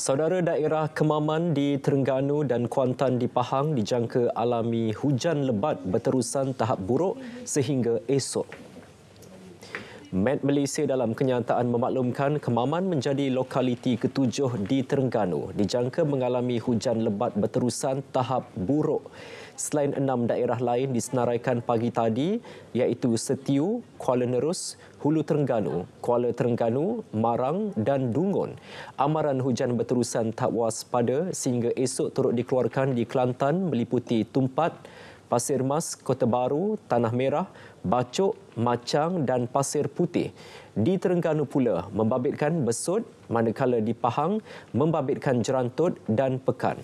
Saudara daerah Kemaman di Terengganu dan Kuantan di Pahang dijangka alami hujan lebat berterusan tahap buruk sehingga esok. Met Malaysia dalam kenyataan memaklumkan Kemaman menjadi lokaliti ketujuh di Terengganu dijangka mengalami hujan lebat berterusan tahap buruk selain enam daerah lain disenaraikan pagi tadi iaitu Setiu, Kuala Nerus, Hulu Terengganu, Kuala Terengganu, Marang dan Dungun. Amaran hujan berterusan tak waspada sehingga esok turut dikeluarkan di Kelantan meliputi Tumpat, Pasir Mas, Kota Baru, Tanah Merah, Bacok, Macang dan Pasir Putih. Di Terengganu pula membabitkan Besut manakala di Pahang membabitkan Jerantut dan Pekan.